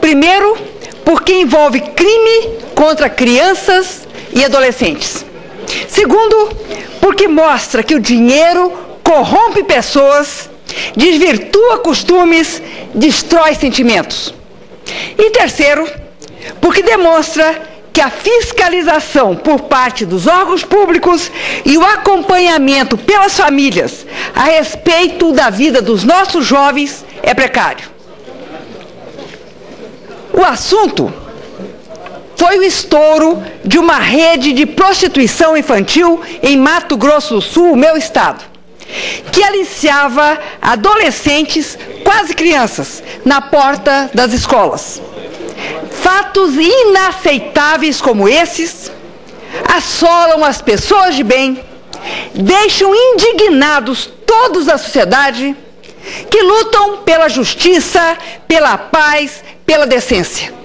Primeiro, porque envolve crime contra crianças e adolescentes. Segundo, porque mostra que o dinheiro corrompe pessoas, desvirtua costumes, destrói sentimentos. E terceiro, porque demonstra que a fiscalização por parte dos órgãos públicos e o acompanhamento pelas famílias a respeito da vida dos nossos jovens é precário. O assunto foi o estouro de uma rede de prostituição infantil em Mato Grosso do Sul, meu estado, que aliciava adolescentes, quase crianças, na porta das escolas. Fatos inaceitáveis como esses assolam as pessoas de bem, deixam indignados todos da sociedade que lutam pela justiça, pela paz, pela decência.